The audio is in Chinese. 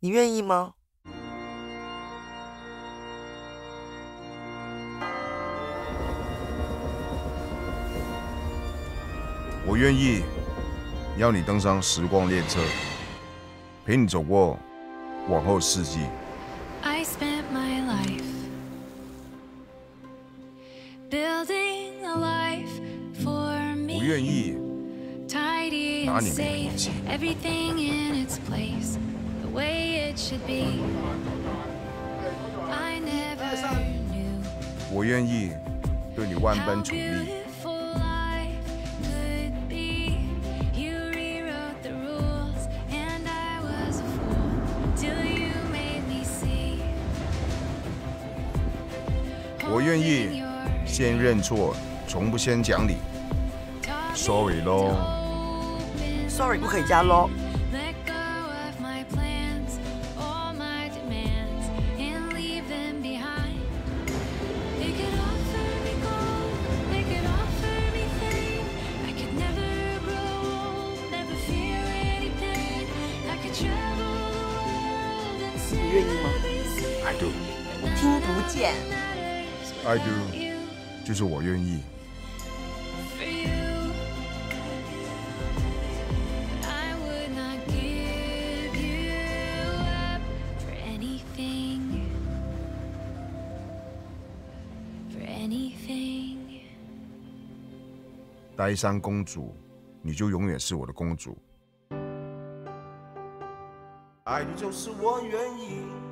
你愿意吗？我愿意，要你登上时光列车，陪你走过往后世纪。I spent my life building a life for 我 me. 愿意拿你没勇气。everything in its place, the way it should be. I never knew 我愿意对你万 how 般宠溺。beautiful life could be. You rewrote the rules, and I was a fool till you made me see. 我愿 Holding 意先认错，从不先讲理。Sorry 咯 Sorry 不可以加喽。你愿意吗？I do, 听不见。I do，就是我愿意。呆山公主，你就永远是我的公主。爱你就是我愿意。